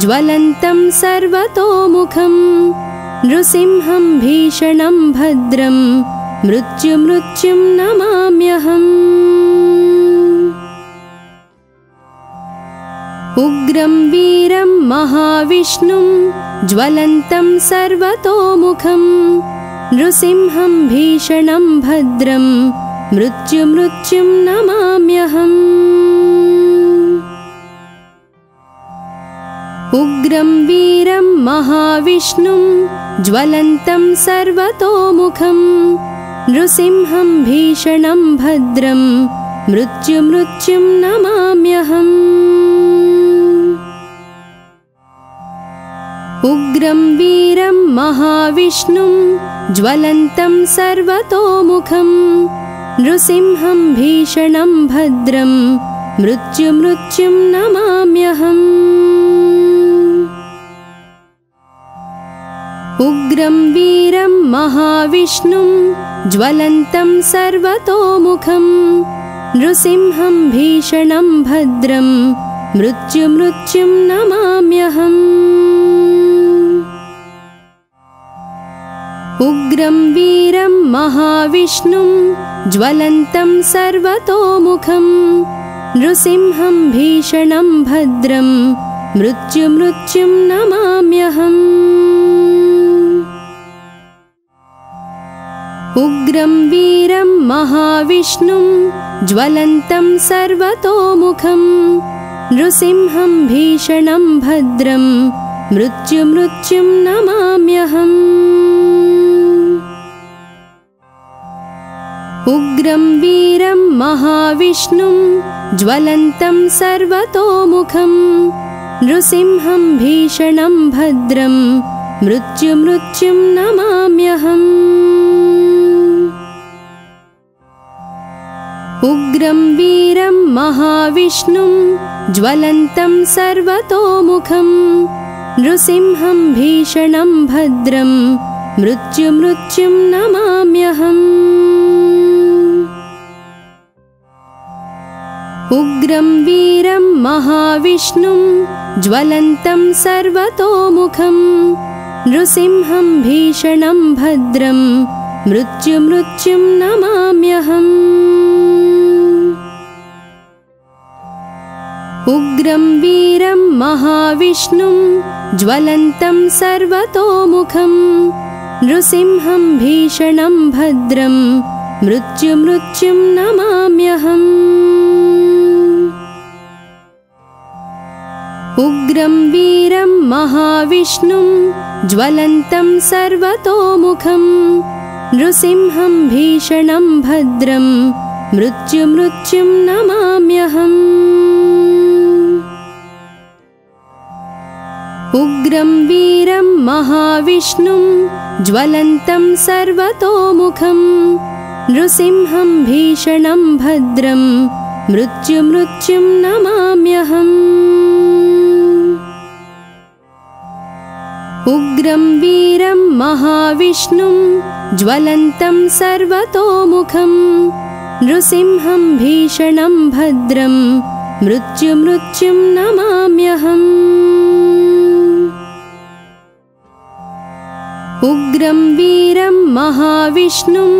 ज्वलन्तं सर्वतोमुखं नृसिंहं भीषणं भद्रं मृत्युमृत्युं नमाम्यहम् उग्रं वीरं महाविष्णुं ज्वलन्तं सर्वतोमुखं नृसिंहं भीषणं भद्रं मृत्युमृत्युं नमाम्यहम्। उग्रं वीरं महाविष्णुं ज्वलन्तं सर्वतोमुखं नृसिंहं भीषणं भद्रं मृत्युमृत्युं नमाम्यहम् उग्रं वीरं महाविष्णुं ज्वलन्तं सर्वतोमुखं नृसिंहं भीषणं भद्रं मृत्युमृत्युं नमाम्यहम्। उग्रं वीरं महाविष्णुं ज्वलन्तं सर्वतोमुखं नृसिंहं भीषणं भद्रं मृत्युमृत्युं नमाम्यहम् वीरं महाविष्णुं ज्वलन्तं सर्वतोमुखं नृसिंहं भीषणं भद्रं मृत्युमृत्युं नमाम्यहम्। उग्रं वीरं महाविष्णुं ज्वलन्तं सर्वतोमुखं नृसिंहं भीषणं भद्रं मृत्युमृत्युं नमाम्यहम् उग्रं वीरं महाविष्णुं ज्वलन्तं सर्वतोमुखं नृसिंहं भीषणं भद्रं मृत्युमृत्युं नमाम्यहम्। उग्रं वीरं महाविष्णुं ज्वलन्तं सर्वतोमुखं नृसिंहं भीषणं भद्रं मृत्युमृत्युं नमाम्यहम् उग्रं वीरं महाविष्णुं ज्वलन्तं सर्वतोमुखं नृसिंहं भीषणं भद्रं मृत्युमृत्युं नमाम्यहम्। उग्रं वीरं महाविष्णुं ज्वलन्तं सर्वतोमुखं नृसिंहं भीषणं भद्रं मृत्युमृत्युं नमाम्यहम् उग्रं वीरं महाविष्णुं ज्वलन्तं सर्वतोमुखं नृसिंहं भीषणं भद्रं मृत्युमृत्युं नमाम्यहम्। उग्रं वीरं महाविष्णुं ज्वलन्तं सर्वतोमुखं नृसिंहं भीषणं भद्रं मृत्युमृत्युं नमाम्यहम् उग्रं वीरं महाविष्णुं ज्वलन्तं सर्वतोमुखं नृसिंहं भीषणं भद्रं मृत्युमृत्युं नमाम्यहम्। उग्रं वीरं महाविष्णुं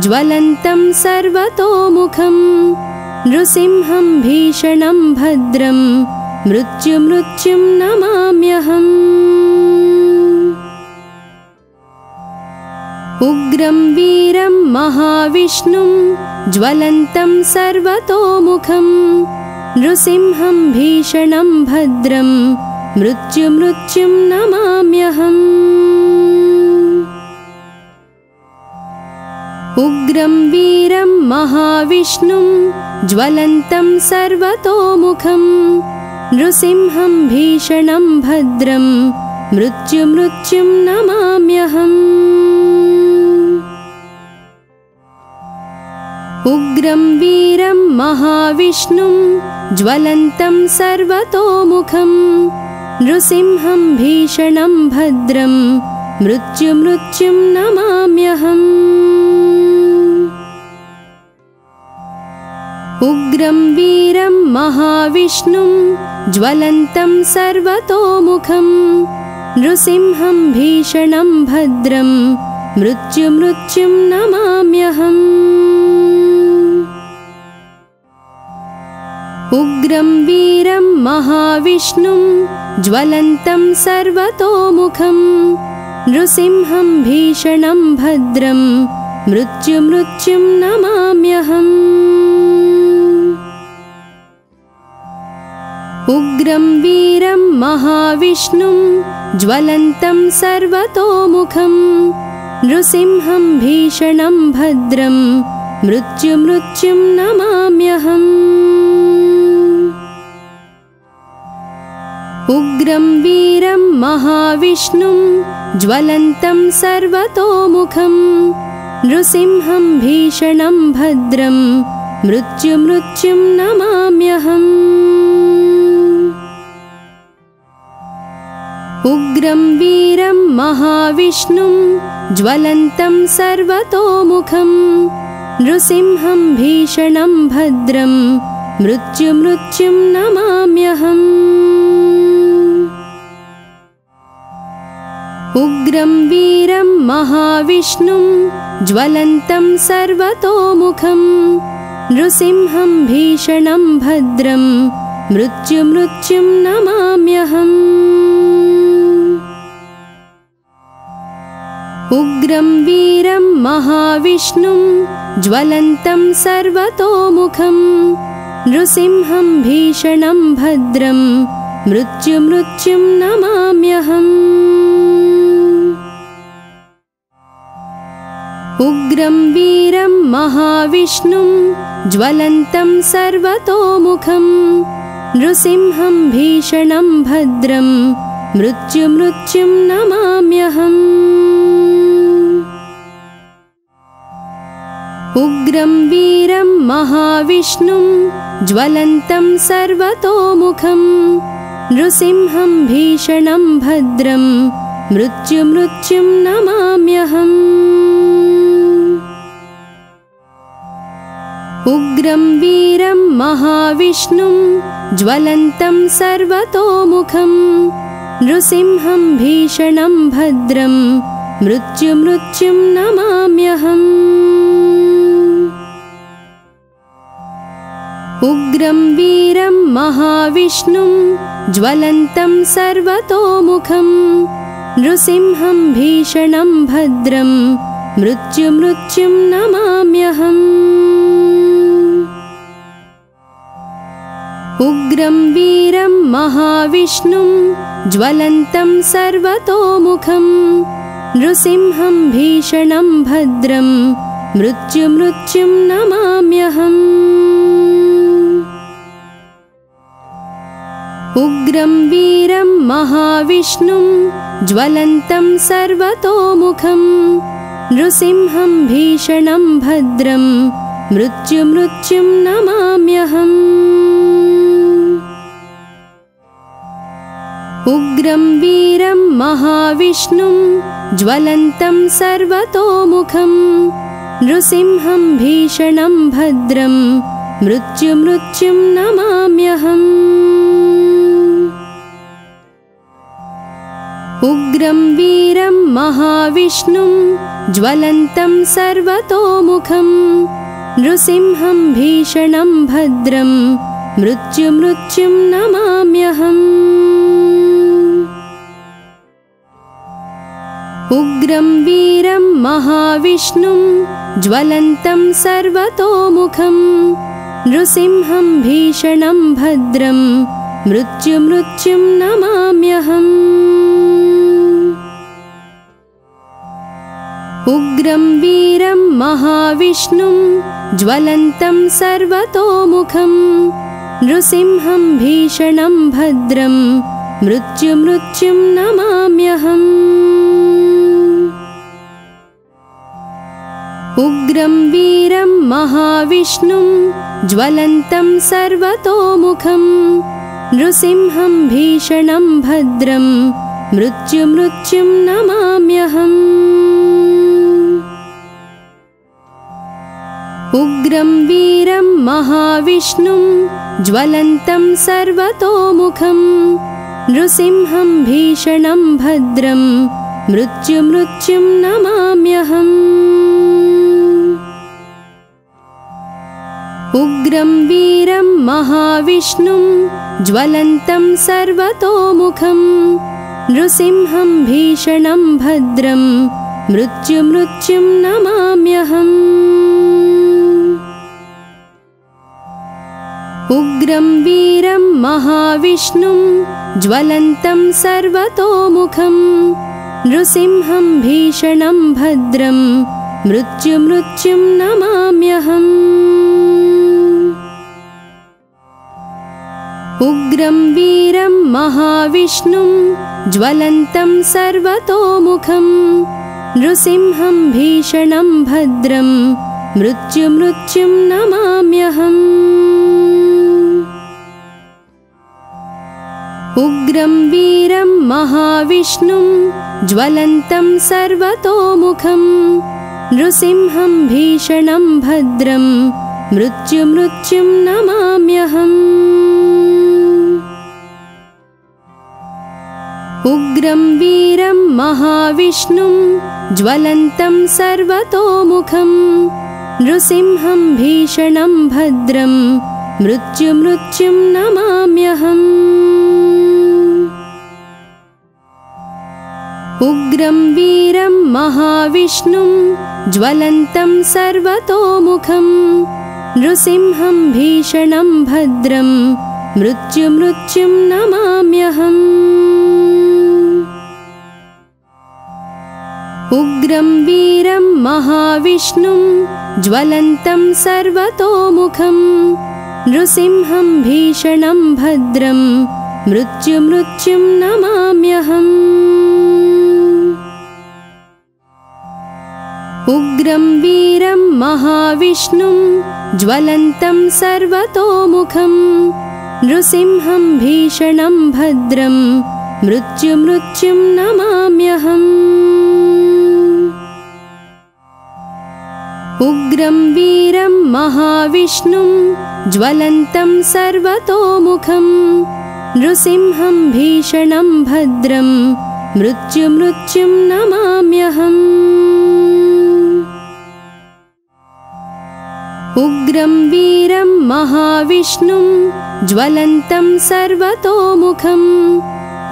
ज्वलन्तं सर्वतोमुखं नृसिंहं भीषणं भद्रं मृत्युमृत्युं नमाम्यहम् उग्रं वीरं महाविष्णुं ज्वलन्तं सर्वतोमुखं नृसिंहं भीषणं भद्रं मृत्युमृत्युं नमाम्यहम्। उग्रं वीरं महाविष्णुं ज्वलन्तं सर्वतोमुखं नृसिंहं भीषणं भद्रं मृत्युमृत्युं नमाम्यहम् उग्रं वीरं महाविष्णुं ज्वलन्तं सर्वतोमुखं नृसिंहं भीषणं भद्रं मृत्युमृत्युं नमाम्यहम्। उग्रं वीरं महाविष्णुं ज्वलन्तं सर्वतोमुखं नृसिंहं भीषणं भद्रं मृत्युमृत्युं नमाम्यहम् उग्रं वीरं महाविष्णुं ज्वलन्तं सर्वतोमुखं नृसिंहं भीषणं भद्रं मृत्युमृत्युं नमाम्यहम्। उग्रं वीरं महाविष्णुं ज्वलन्तं सर्वतोमुखं नृसिंहं भीषणं भद्रं मृत्युमृत्युं नमाम्यहम् उग्रं वीरं महाविष्णुं ज्वलन्तं सर्वतोमुखं नृसिंहं भीषणं भद्रं मृत्युमृत्युं नमाम्यहम्। उग्रं वीरं महाविष्णुं ज्वलन्तं सर्वतोमुखं नृसिंहं भीषणं भद्रं मृत्युमृत्युं नमाम्यहम् उग्रं वीरं महाविष्णुं ज्वलन्तं सर्वतोमुखं नृसिंहं भीषणं भद्रं मृत्युमृत्युं नमाम्यहम्। उग्रं वीरं महाविष्णुं ज्वलन्तं सर्वतोमुखं नृसिंहं भीषणं भद्रं मृत्युमृत्युं नमाम्यहम् उग्रं वीरं महाविष्णुं ज्वलन्तं सर्वतोमुखं नृसिंहं भीषणं भद्रं मृत्युमृत्युं नमाम्यहम्। उग्रं वीरं महाविष्णुं ज्वलन्तं सर्वतोमुखं नृसिंहं भीषणं भद्रं मृत्युमृत्युं नमाम्यहम् उग्रं वीरं महाविष्णुं ज्वलन्तं सर्वतोमुखं नृसिंहं भीषणं भद्रं मृत्युमृत्युं नमाम्यहम्। उग्रं वीरं महाविष्णुं ज्वलन्तं सर्वतोमुखं नृसिंहं भीषणं भद्रं मृत्युमृत्युं नमाम्यहम् उग्रं वीरं महाविष्णुं ज्वलन्तं सर्वतोमुखं नृसिंहं भीषणं भद्रं मृत्युमृत्युं नमाम्यहम्। उग्रं वीरं महाविष्णुं ज्वलन्तं सर्वतोमुखं नृसिंहं भीषणं भद्रं मृत्युमृत्युं नमाम्यहम् उग्रं वीरं महाविष्णुं ज्वलन्तं सर्वतोमुखं नृसिंहं भीषणं भद्रं मृत्युमृत्युं नमाम्यहम्। उग्रं वीरं महाविष्णुं ज्वलन्तं सर्वतोमुखं नृसिंहं भीषणं भद्रं मृत्युमृत्युं नमाम्यहम् उग्रं वीरं महाविष्णुं ज्वलन्तं सर्वतोमुखं नृसिंहं भीषणं भद्रं मृत्युमृत्युं नमाम्यहम्। उग्रं वीरं महाविष्णुं ज्वलन्तं सर्वतोमुखं नृसिंहं भीषणं भद्रं मृत्युमृत्युं नमाम्यहम् उग्रं वीरं महाविष्णुं ज्वलन्तं सर्वतोमुखं नृसिंहं भीषणं भद्रं मृत्युमृत्युं नमाम्यहम्। उग्रं वीरं महाविष्णुं ज्वलन्तं सर्वतोमुखं नृसिंहं भीषणं भद्रं मृत्युमृत्युं नमाम्यहम् उग्रं वीरं महाविष्णुं ज्वलन्तं सर्वतोमुखं नृसिंहं भीषणं भद्रं मृत्युमृत्युं नमाम्यहम्। उग्रं वीरं महाविष्णुं ज्वलन्तं सर्वतोमुखं नृसिंहं भीषणं भद्रं मृत्युमृत्युं नमाम्यहम् उग्रं वीरं महाविष्णुं ज्वलन्तं सर्वतोमुखं नृसिंहं भीषणं भद्रं मृत्युमृत्युं नमाम्यहम्। उग्रं वीरं महाविष्णुं ज्वलन्तं सर्वतोमुखं नृसिंहं भीषणं भद्रं मृत्युमृत्युं नमाम्यहम् उग्रं वीरं महाविष्णुं ज्वलन्तं सर्वतोमुखं नृसिंहं भीषणं भद्रं मृत्युमृत्युं नमाम्यहम्। उग्रं वीरं महाविष्णुं ज्वलन्तं सर्वतोमुखं नृसिंहं भीषणं भद्रं मृत्युमृत्युं नमाम्यहम् उग्रं वीरं महाविष्णुं ज्वलन्तं सर्वतोमुखं नृसिंहं भीषणं भद्रं मृत्युमृत्युं नमाम्यहम्। उग्रं वीरं महाविष्णुं ज्वलन्तं सर्वतोमुखं नृसिंहं भीषणं भद्रं मृत्युमृत्युं नमाम्यहम् उग्रं वीरं महाविष्णुं ज्वलन्तं सर्वतोमुखं नृसिंहं भीषणं भद्रं मृत्युमृत्युं नमाम्यहम्। उग्रं वीरं महाविष्णुं ज्वलन्तं सर्वतोमुखं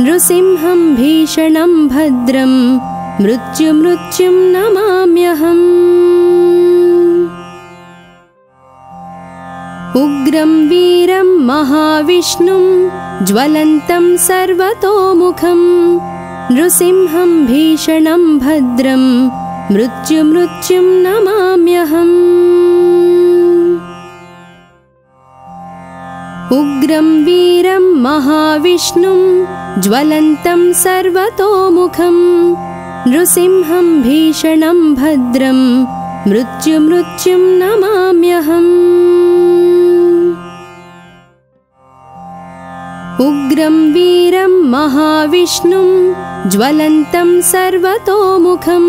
नृसिंहं भीषणं भद्रं मृत्युमृत्युं नमाम्यहम् उग्रं वीरं महाविष्णुं ज्वलन्तं सर्वतोमुखं नृसिंहं भीषणं भद्रं मृत्युमृत्युं नमाम्यहम्। उग्रं वीरं महाविष्णुं ज्वलन्तं सर्वतोमुखं नृसिंहं भीषणं भद्रं मृत्युमृत्युं नमाम्यहम् उग्रं वीरं महाविष्णुं ज्वलन्तं सर्वतोमुखं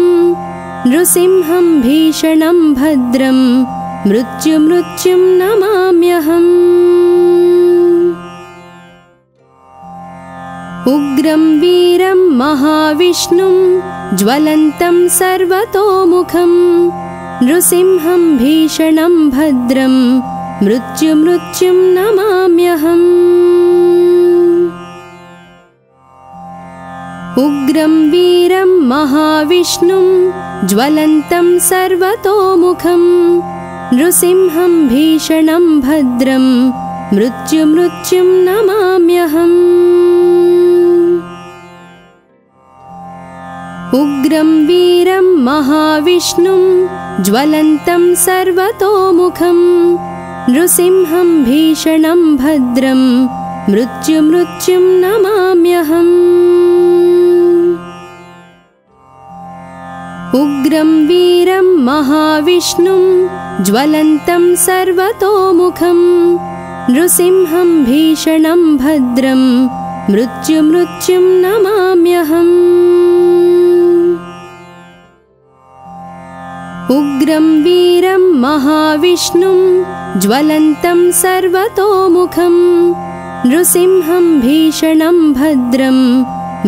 नृसिंहं भीषणं भद्रं मृत्युमृत्युं नमाम्यहम्। उग्रं वीरं महाविष्णुं ज्वलन्तं सर्वतोमुखं नृसिंहं भीषणं भद्रं मृत्युमृत्युं नमाम्यहम् वीरं महाविष्णुं ज्वलन्तं सर्वतोमुखं नृसिंहं भीषणं भद्रं मृत्युमृत्युं नमाम्यहम्। उग्रं वीरं महाविष्णुं ज्वलन्तं सर्वतोमुखं नृसिंहं भीषणं भद्रं मृत्युमृत्युं नमाम्यहम् उग्रं वीरं महाविष्णुं ज्वलन्तं सर्वतोमुखं नृसिंहं भीषणं भद्रं मृत्युमृत्युं नमाम्यहम्। उग्रं वीरं महाविष्णुं ज्वलन्तं सर्वतोमुखं नृसिंहं भीषणं भद्रं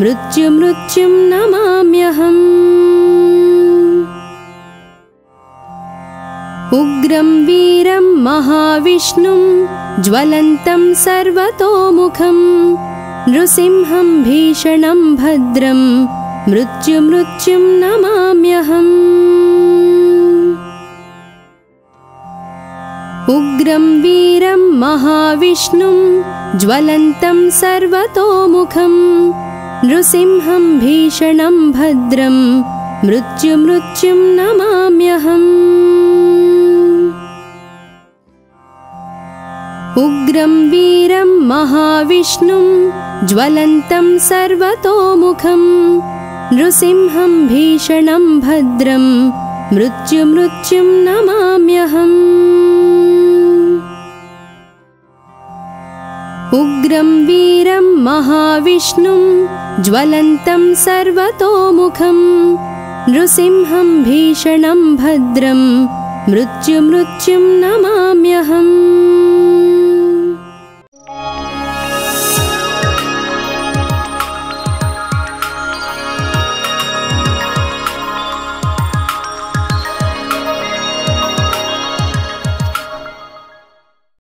मृत्युमृत्युं नमाम्यहम् उग्रं वीरं महाविष्णुं ज्वलन्तं सर्वतोमुखं नृसिंहं भीषणं भद्रं मृत्युमृत्युं नमाम्यहम्। उग्रं वीरं महाविष्णुं ज्वलन्तं सर्वतोमुखं नृसिंहं भीषणं भद्रं मृत्युमृत्युं नमाम्यहम् उग्रं वीरं महाविष्णुं ज्वलन्तं सर्वतोमुखं नृसिंहं भीषणं भद्रं मृत्युमृत्युं नमाम्यहम्। उग्रं वीरं महाविष्णुं ज्वलन्तं सर्वतोमुखं नृसिंहं भीषणं भद्रं मृत्युमृत्युं नमा